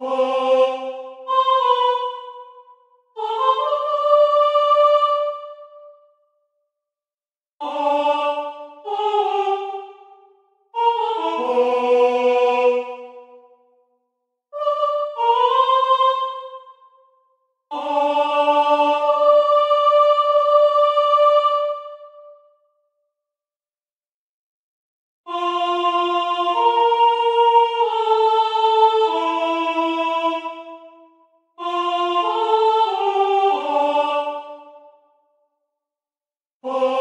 Oh. Oh!